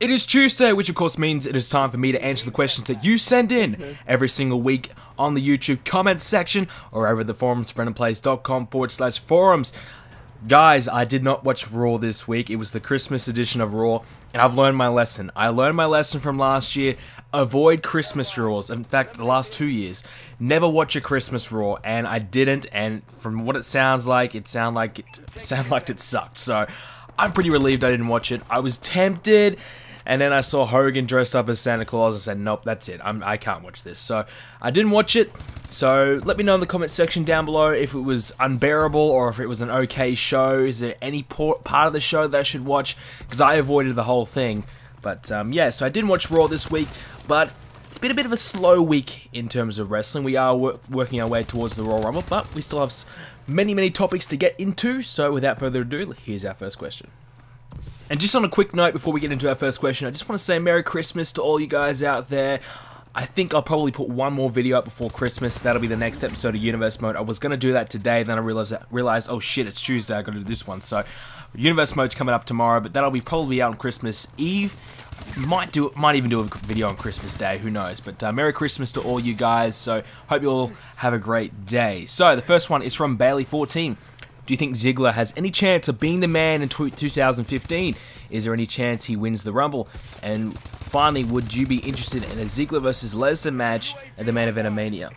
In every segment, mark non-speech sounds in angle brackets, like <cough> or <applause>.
It is Tuesday, which of course means it is time for me to answer the questions that you send in mm-hmm. every single week on the YouTube comments section or over the forums, brendenplayz.com forward slash forums. Guys, I did not watch Raw this week. It was the Christmas edition of Raw, and I've learned my lesson. I learned my lesson from last year. Avoid Christmas Raws. In fact, the last two years, never watch a Christmas Raw, and I didn't. And from what it sounds like, it sounded like it <laughs> sounded like it sucked. So I'm pretty relieved I didn't watch it. I was tempted. And then I saw Hogan dressed up as Santa Claus and said, nope, that's it. I'm, I can't watch this. So I didn't watch it. So let me know in the comment section down below if it was unbearable or if it was an okay show. Is there any part of the show that I should watch? Because I avoided the whole thing. But um, yeah, so I didn't watch Raw this week, but it's been a bit of a slow week in terms of wrestling. We are wor working our way towards the Royal Rumble, but we still have many, many topics to get into. So without further ado, here's our first question. And just on a quick note before we get into our first question, I just want to say Merry Christmas to all you guys out there. I think I'll probably put one more video up before Christmas. That'll be the next episode of Universe Mode. I was going to do that today, then I realized, realized, oh shit, it's Tuesday, i got to do this one. So, Universe Mode's coming up tomorrow, but that'll be probably out on Christmas Eve. Might do, it might even do a video on Christmas Day, who knows. But uh, Merry Christmas to all you guys, so hope you all have a great day. So, the first one is from Bailey14. Do you think Ziggler has any chance of being the man in 2015? Is there any chance he wins the Rumble? And finally, would you be interested in a Ziggler versus Lesnar match at the main event of Mania?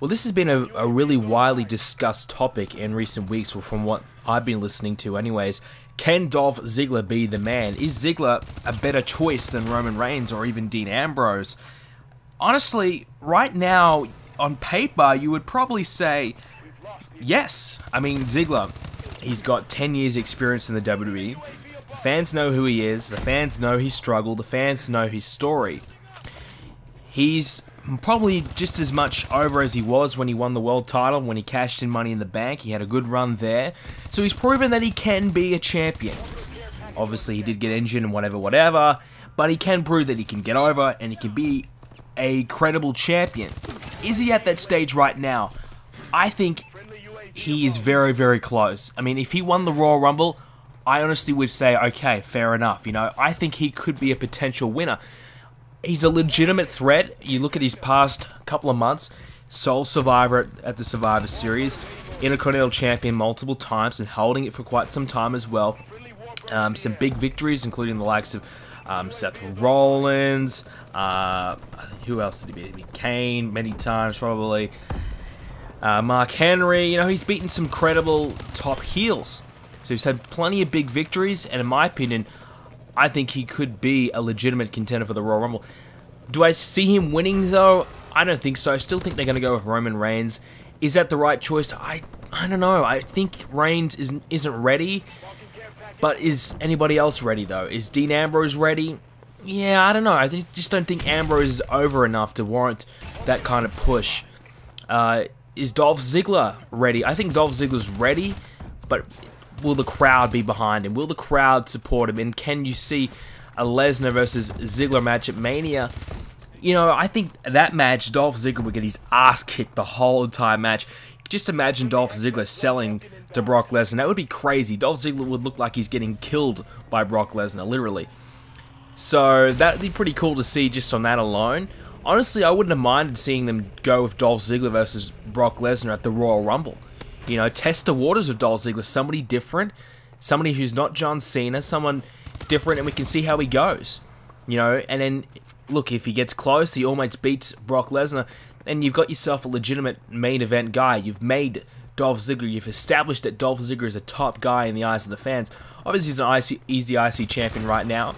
Well, this has been a, a, really widely discussed topic in recent weeks, from what I've been listening to anyways. Can Dolph Ziggler be the man? Is Ziggler a better choice than Roman Reigns or even Dean Ambrose? Honestly, right now, on paper, you would probably say Yes, I mean Ziggler. He's got 10 years experience in the WWE. The fans know who he is. The fans know his struggle. The fans know his story. He's probably just as much over as he was when he won the world title, when he cashed in Money in the Bank. He had a good run there. So he's proven that he can be a champion. Obviously, he did get injured and whatever, whatever. But he can prove that he can get over and he can be a credible champion. Is he at that stage right now? I think he is very, very close. I mean, if he won the Royal Rumble, I honestly would say, okay, fair enough. You know, I think he could be a potential winner. He's a legitimate threat. You look at his past couple of months, sole survivor at, the Survivor Series, Intercontinental Champion multiple times and holding it for quite some time as well. Um, some big victories, including the likes of um, Seth Rollins, uh, who else did he beat? Kane many times probably. Uh, Mark Henry, you know, he's beaten some credible top heels. So he's had plenty of big victories, and in my opinion, I think he could be a legitimate contender for the Royal Rumble. Do I see him winning, though? I don't think so. I still think they're going to go with Roman Reigns. Is that the right choice? I I don't know. I think Reigns isn't, isn't ready. But is anybody else ready, though? Is Dean Ambrose ready? Yeah, I don't know. I think, just don't think Ambrose is over enough to warrant that kind of push. Uh, is Dolph Ziggler ready? I think Dolph Ziggler's ready, but will the crowd be behind him? Will the crowd support him? And can you see a Lesnar versus Ziggler match at Mania? You know, I think that match, Dolph Ziggler would get his ass kicked the whole entire match. Just imagine Dolph Ziggler selling to Brock Lesnar. That would be crazy. Dolph Ziggler would look like he's getting killed by Brock Lesnar, literally. So that'd be pretty cool to see just on that alone. Honestly, I wouldn't have minded seeing them go with Dolph Ziggler versus Brock Lesnar at the Royal Rumble. You know, test the waters with Dolph Ziggler, somebody different, somebody who's not John Cena, someone different, and we can see how he goes. You know, and then look, if he gets close, he almost beats Brock Lesnar, and you've got yourself a legitimate main event guy. You've made Dolph Ziggler, you've established that Dolph Ziggler is a top guy in the eyes of the fans. Obviously, he's an IC, easy IC champion right now.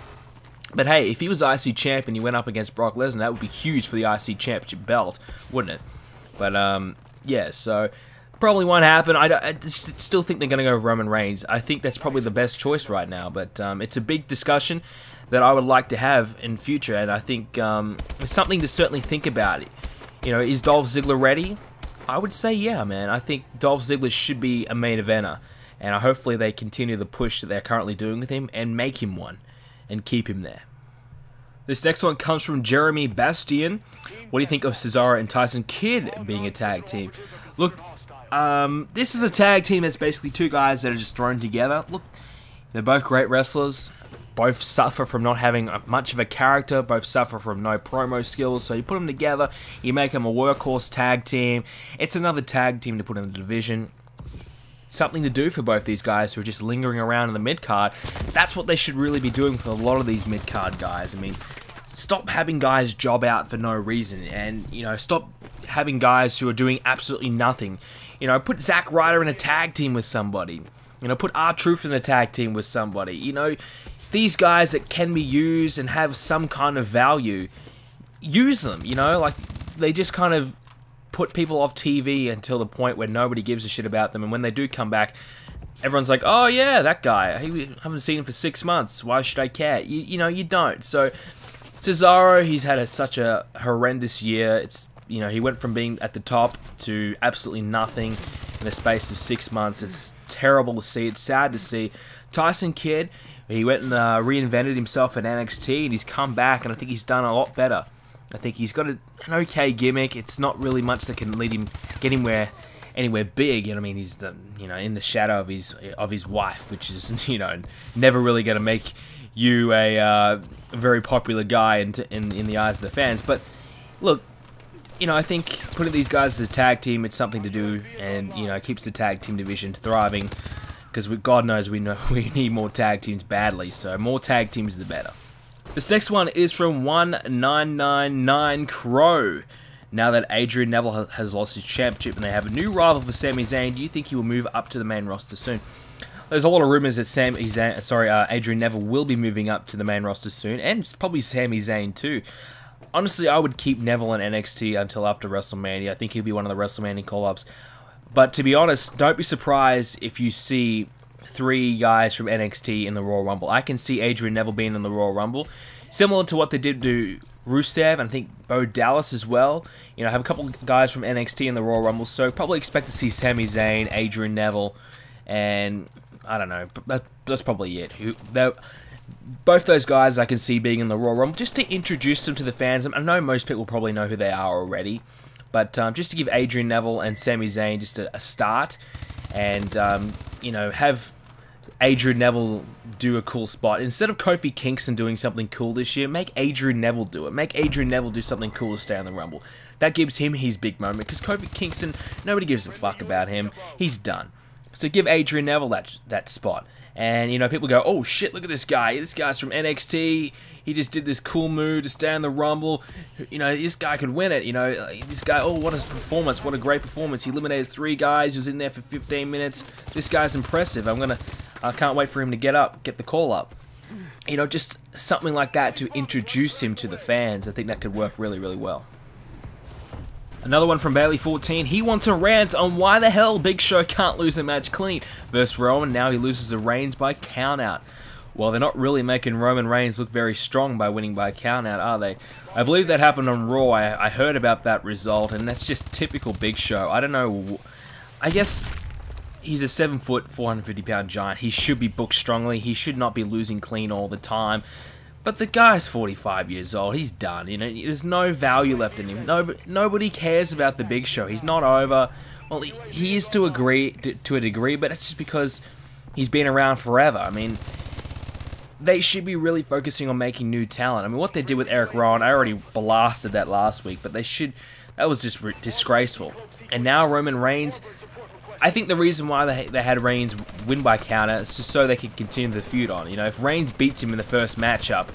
But hey, if he was IC champ and he went up against Brock Lesnar, that would be huge for the IC championship belt, wouldn't it? But um, yeah, so probably won't happen. I, I still think they're going to go Roman Reigns. I think that's probably the best choice right now. But um, it's a big discussion that I would like to have in future, and I think um, it's something to certainly think about. You know, is Dolph Ziggler ready? I would say yeah, man. I think Dolph Ziggler should be a main eventer, and hopefully they continue the push that they're currently doing with him and make him one and keep him there. This next one comes from Jeremy Bastian. What do you think of Cesaro and Tyson Kidd being a tag team? Look, um, this is a tag team that's basically two guys that are just thrown together. Look, they're both great wrestlers. both suffer from not having much of a character, both suffer from no promo skills. So you put them together, you make them a workhorse tag team. It's another tag team to put in the division. Something to do for both these guys who are just lingering around in the mid card. That's what they should really be doing for a lot of these mid card guys. I mean, stop having guys job out for no reason, and you know, stop having guys who are doing absolutely nothing. You know, put Zack Ryder in a tag team with somebody. You know, put R-Truth in a tag team with somebody. You know, these guys that can be used and have some kind of value, use them, you know? Like, they just kind of put people off TV until the point where nobody gives a shit about them. And when they do come back, everyone's like, oh, yeah, that guy. I haven't seen him for six months. Why should I care? You, you know, you don't. So, Cesaro, he's had a, such a horrendous year. It's you know, he went from being at the top to absolutely nothing in the space of six months. It's terrible to see. It's sad to see. Tyson Kidd, he went and uh, reinvented himself at NXT, and he's come back, and I think he's done a lot better. I think he's got a, an okay gimmick. It's not really much that can lead him, get him where anywhere big. You know, I mean, he's the, you know in the shadow of his of his wife, which is <laughs> you know never really going to make you a uh, very popular guy in, in in the eyes of the fans. But look, you know, I think putting these guys as a tag team, it's something to do, and you know, keeps the tag team division thriving because God knows we know <laughs> we need more tag teams badly, so more tag teams the better. This next one is from 1999 Crow. Now that Adrian Neville has lost his championship and they have a new rival for Sami Zayn, do you think he will move up to the main roster soon? There's a lot of rumors that Sami Zayn, sorry, uh, Adrian Neville will be moving up to the main roster soon, and probably Sami Zayn too. Honestly, I would keep Neville in NXT until after WrestleMania. I think he'll be one of the WrestleMania call-ups. But to be honest, don't be surprised if you see three guys from NXT in the Royal Rumble. I can see Adrian Neville being in the Royal Rumble, similar to what they did to Rusev and I think Bo Dallas as well. You know, I have a couple guys from NXT in the Royal Rumble, so probably expect to see Sami Zayn, Adrian Neville, and I don't know. That, that's probably it. Who both those guys I can see being in the Royal Rumble just to introduce them to the fans. I know most people probably know who they are already. But um, just to give Adrian Neville and Sami Zayn just a, a start, and um, you know have Adrian Neville do a cool spot instead of Kofi Kingston doing something cool this year. Make Adrian Neville do it. Make Adrian Neville do something cool to stay on the Rumble. That gives him his big moment because Kofi Kingston, nobody gives a fuck about him. He's done. So give Adrian Neville that that spot. And, you know, people go, oh shit, look at this guy. This guy's from NXT. He just did this cool move to stay in the Rumble. You know, this guy could win it. You know, this guy, oh, what a performance. What a great performance. He eliminated three guys. He was in there for 15 minutes. This guy's impressive. I'm to, I can't wait for him to get up, get the call up. You know, just something like that to introduce him to the fans. I think that could work really, really well. Another one from Bailey14. He wants a rant on why the hell Big Show can't lose a match clean. Versus Roman, now he loses the Reigns by countout. Well, they're not really making Roman Reigns look very strong by winning by countout, are they? I believe that happened on Raw. I, I heard about that result, and that's just typical Big Show. I don't know. I guess he's a 7 foot, 450 pound giant. He should be booked strongly. He should not be losing clean all the time. But the guy's 45 years old. He's done. You know, there's no value left in him. No, nobody cares about the Big Show. He's not over. Well, he, he is to agree to, to a degree, but it's just because he's been around forever. I mean, they should be really focusing on making new talent. I mean, what they did with Eric Rowan, I already blasted that last week, but they should. That was just disgraceful. And now Roman Reigns, I think the reason why they, they had Reigns win by counter is just so they could continue the feud on. You know, if Reigns beats him in the first matchup,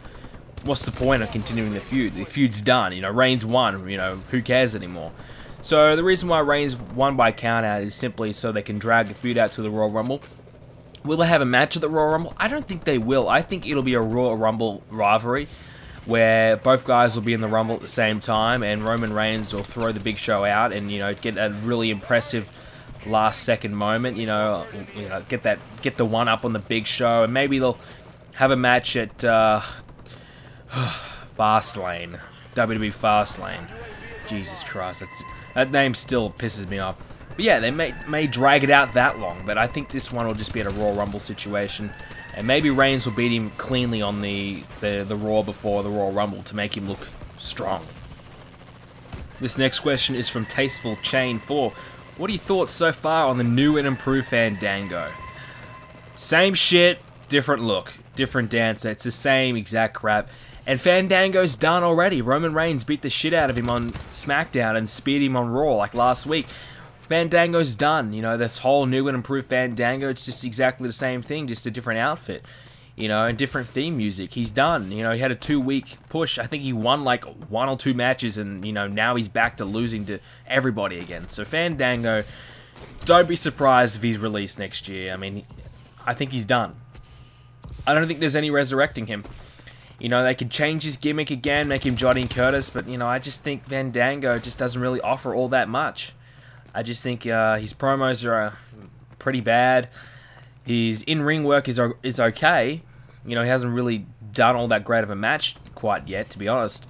what's the point of continuing the feud? The feud's done. You know, Reigns won. You know, who cares anymore? So the reason why Reigns won by countout is simply so they can drag the feud out to the Royal Rumble. Will they have a match at the Royal Rumble? I don't think they will. I think it'll be a Royal Rumble rivalry where both guys will be in the Rumble at the same time and Roman Reigns will throw the big show out and, you know, get a really impressive last second moment. You know, you know, get that, get the one up on the Big Show, and maybe they'll have a match at uh, <sighs> Fastlane, WWE Fastlane. Jesus Christ, that's that name still pisses me off. But yeah, they may may drag it out that long, but I think this one will just be at a Royal Rumble situation. And maybe Reigns will beat him cleanly on the, the, the Raw before the Royal Rumble to make him look strong. This next question is from Tasteful Chain 4. What are your thoughts so far on the new and improved Fandango? Same shit, different look, different dancer. It's the same exact crap. And Fandango's done already. Roman Reigns beat the shit out of him on SmackDown and speared him on Raw like last week. Fandango's done. You know, this whole new and improved Fandango, it's just exactly the same thing, just a different outfit. You know, and different theme music. He's done. You know, he had a two week push. I think he won like one or two matches, and, you know, now he's back to losing to everybody again. So, Fandango, don't be surprised if he's released next year. I mean, I think he's done. I don't think there's any resurrecting him. You know, they could change his gimmick again, make him Johnny Curtis, but, you know, I just think Fandango just doesn't really offer all that much. I just think uh, his promos are uh, pretty bad. His in-ring work is is okay. You know, he hasn't really done all that great of a match quite yet, to be honest.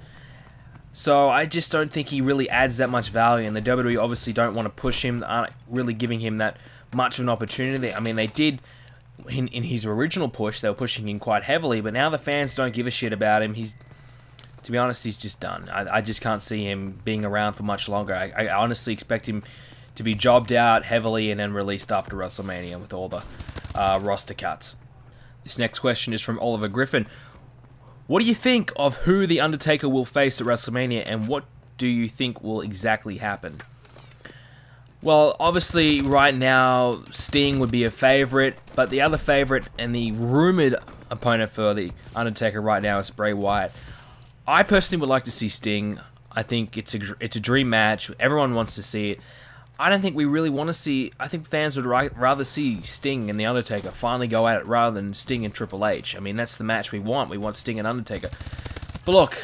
So I just don't think he really adds that much value, and the WWE obviously don't want to push him, aren't really giving him that much of an opportunity. I mean, they did in, in his original push, they were pushing him quite heavily, but now the fans don't give a shit about him. He's, to be honest, he's just done. I, I just can't see him being around for much longer. I, I honestly expect him to be jobbed out heavily and then released after WrestleMania with all the uh, roster cuts. This next question is from Oliver Griffin. What do you think of who The Undertaker will face at WrestleMania and what do you think will exactly happen? Well, obviously, right now, Sting would be a favorite, but the other favorite and the rumored opponent for The Undertaker right now is Bray Wyatt. I personally would like to see Sting. I think it's a, it's a dream match. Everyone wants to see it. I don't think we really want to see. I think fans would rather see Sting and The Undertaker finally go at it rather than Sting and Triple H. I mean, that's the match we want. We want Sting and Undertaker. But look,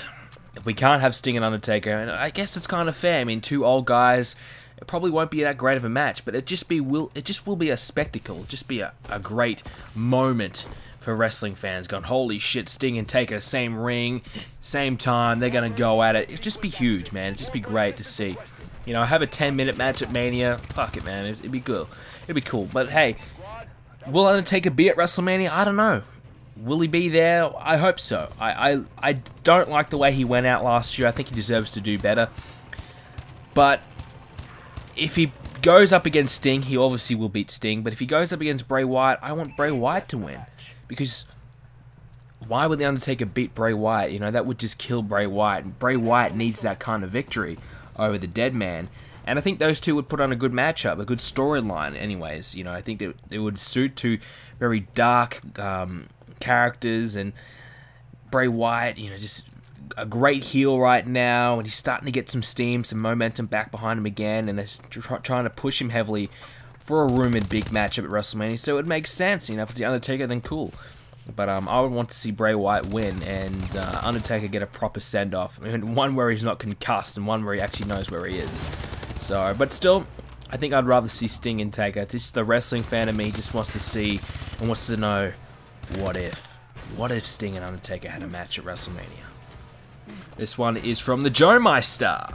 we can't have Sting and Undertaker, and I guess it's kind of fair. I mean, two old guys. It probably won't be that great of a match, but it just be will it just will be a spectacle. just be a, a great moment for wrestling fans. Going, holy shit, Sting and Taker, same ring, same time. They're gonna go at it. It'd just be huge, man. It'd just be great to see. You know, I have a 10 minute match at Mania. Fuck it, man. It'd, be good. It'd be cool. But hey, will Undertaker be at WrestleMania? I don't know. Will he be there? I hope so. I, I, I don't like the way he went out last year. I think he deserves to do better. But if he goes up against Sting, he obviously will beat Sting. But if he goes up against Bray Wyatt, I want Bray Wyatt to win. Because why would The Undertaker beat Bray Wyatt? You know, that would just kill Bray Wyatt. And Bray Wyatt needs that kind of victory over the Dead Man. And I think those two would put on a good matchup, a good storyline. Anyways, you know, I think that it would suit two very dark um, characters and Bray Wyatt. You know, just a great heel right now, and he's starting to get some steam, some momentum back behind him again, and they're trying to push him heavily for a rumored big matchup at WrestleMania. So it makes sense, you know, if it's the Undertaker, then cool. But um, I would want to see Bray Wyatt win and uh, Undertaker get a proper send off. I mean, one where he's not concussed and one where he actually knows where he is. So, but still, I think I'd rather see Sting and Taker. This the wrestling fan of me just wants to see and wants to know what if. What if Sting and Undertaker had a match at WrestleMania? This one is from the Joe Meister.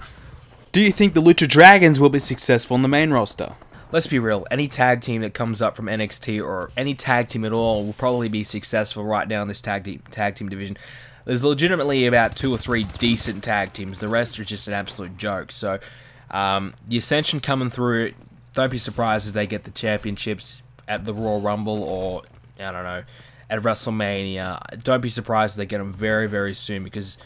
Do you think the Lucha Dragons will be successful in the main roster? Let's be real, any tag team that comes up from NXT or any tag team at all will probably be successful right now in this tag team, tag team division. There's legitimately about two or three decent tag teams. The rest are just an absolute joke. So, um, the Ascension coming through, don't be surprised if they get the championships at the Royal Rumble or, I don't know, at WrestleMania. Don't be surprised if they get them very, very soon because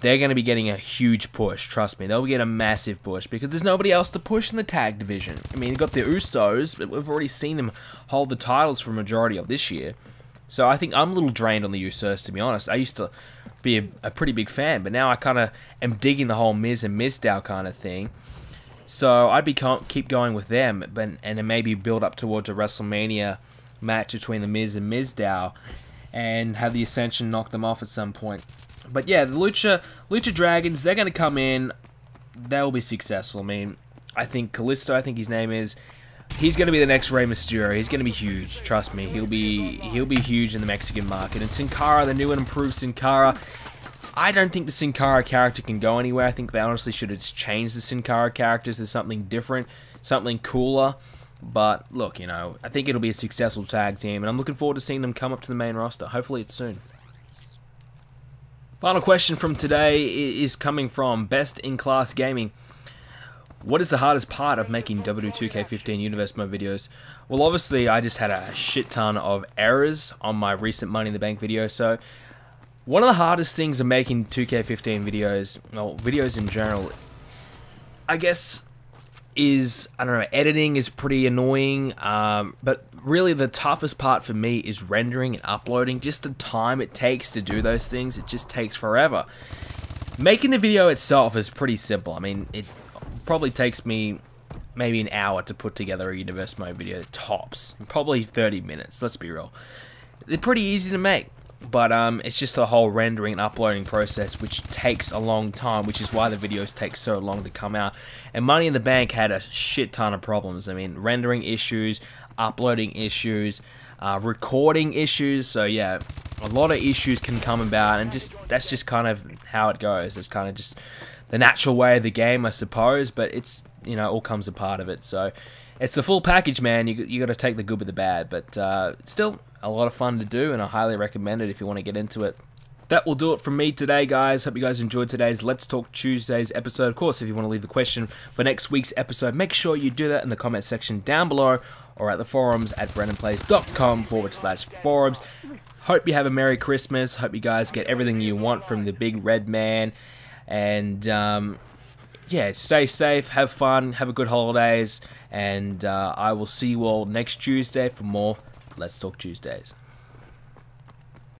they're going to be getting a huge push. Trust me, they'll get a massive push because there's nobody else to push in the tag division. I mean, you've got the Usos, but we've already seen them hold the titles for a majority of this year. So I think I'm a little drained on the Usos, to be honest. I used to be a, a pretty big fan, but now I kind of am digging the whole Miz and Mizdow kind of thing. So I'd be keep going with them, but and then maybe build up towards a WrestleMania match between the Miz and Mizdow, and have the Ascension knock them off at some point. But yeah, the Lucha Lucha Dragons, they're going to come in. They'll be successful. I mean, I think Kalisto, I think his name is. He's going to be the next Rey Mysterio. He's going to be huge. Trust me. He'll be he'll be huge in the Mexican market. And Sin Cara, the new and improved Sin Cara, I don't think the Sin Cara character can go anywhere. I think they honestly should have changed the Sin Cara characters to something different, something cooler. But look, you know, I think it'll be a successful tag team, and I'm looking forward to seeing them come up to the main roster. Hopefully, it's soon. Final question from today is coming from Best in Class Gaming. What is the hardest part of making W2K15 Universe Mode videos? Well, obviously, I just had a shit ton of errors on my recent Money in the Bank video, so one of the hardest things of making 2K15 videos, well, videos in general, I guess, is, I don't know, editing is pretty annoying, um, but really the toughest part for me is rendering and uploading. Just the time it takes to do those things, it just takes forever. Making the video itself is pretty simple. I mean, it probably takes me maybe an hour to put together a universe mode video tops probably 30 minutes let's be real they're pretty easy to make but um, it's just the whole rendering and uploading process which takes a long time which is why the videos take so long to come out and money in the bank had a shit ton of problems i mean rendering issues uploading issues uh, recording issues so yeah a lot of issues can come about and just that's just kind of how it goes it's kind of just the natural way of the game, I suppose. But it's you know all comes a part of it. So it's the full package, man. You you got to take the good with the bad, but uh, still a lot of fun to do, and I highly recommend it if you want to get into it. That will do it from me today, guys. Hope you guys enjoyed today's Let's Talk Tuesdays episode. Of course, if you want to leave a question for next week's episode, make sure you do that in the comment section down below or at the forums at brendenplayz.com forward slash forums. Hope you have a Merry Christmas. Hope you guys get everything you want from the big red man. And um, yeah, stay safe, have fun, have a good holidays, and uh, I will see you all next Tuesday for more Let's Talk Tuesdays.